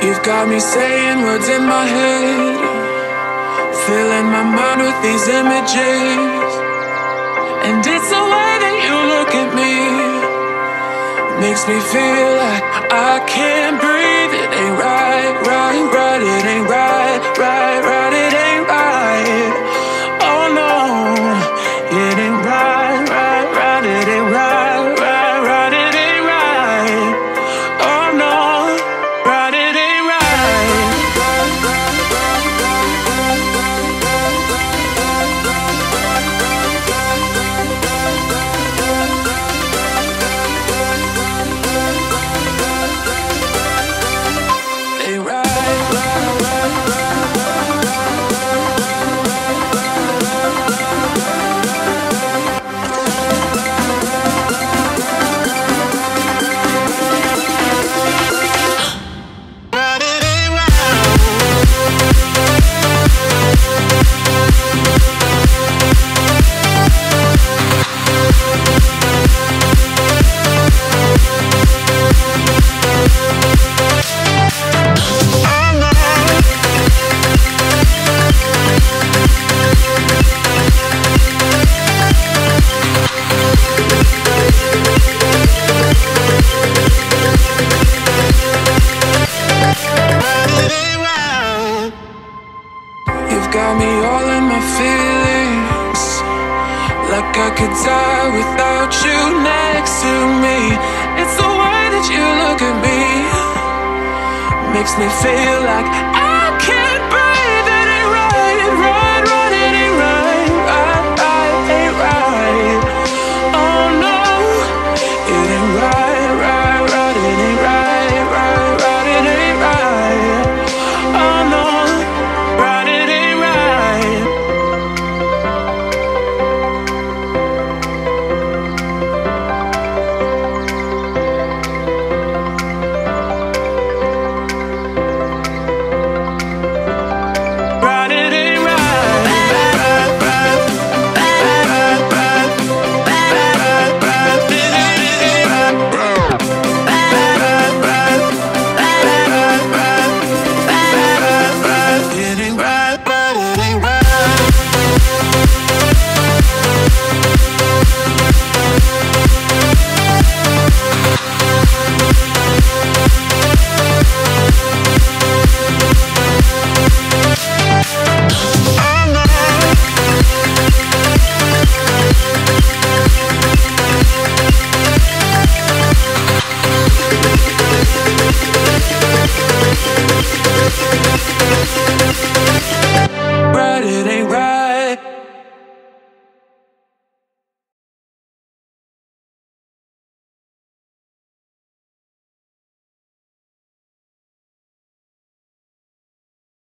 You've got me saying words in my head, filling my mind with these images. And it's the way that you look at me, makes me feel like I can't breathe. It ain't right, right, right. It ain't right, right, right. You've got me all in my feelings. Like I could die without you next to me. It's the way that you look at me. Makes me feel like